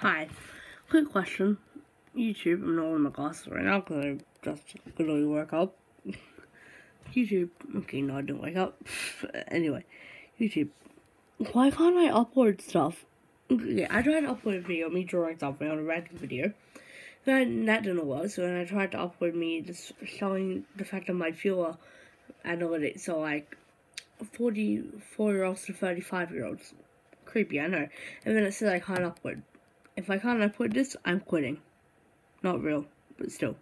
Hi. Quick question. YouTube, I'm not wearing my glasses right now because I just literally woke up. YouTube, okay, no, I didn't wake up. anyway, YouTube, why can't I upload stuff? Okay, I tried to upload a video, me drawing something on a random video. Then that didn't work, so then I tried to upload me just showing the fact of my viewer analytics, so like 44 year olds to 35 year olds. Creepy, I know. And then it says I can't upload. If I can't upload this, I'm quitting. Not real, but still.